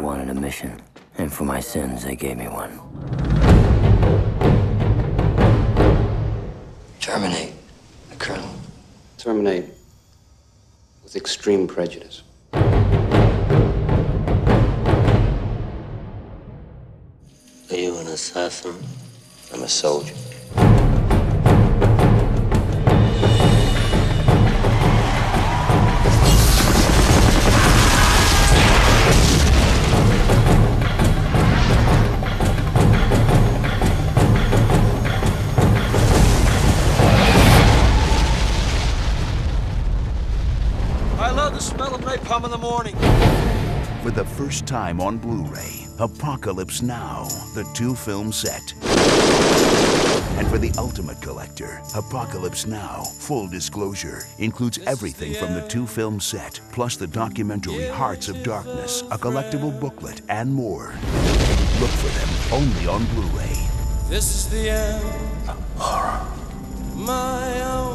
wanted a mission, and for my sins, they gave me one. Terminate the Colonel. Terminate with extreme prejudice. Are you an assassin? I'm a soldier. I love the smell of napalm in the morning. For the first time on Blu-ray, Apocalypse Now, the two-film set. And for the ultimate collector, Apocalypse Now, full disclosure, includes everything from the two-film set, plus the documentary Hearts of Darkness, a collectible booklet, and more. Look for them only on Blu-ray. This is the end. Horror. My own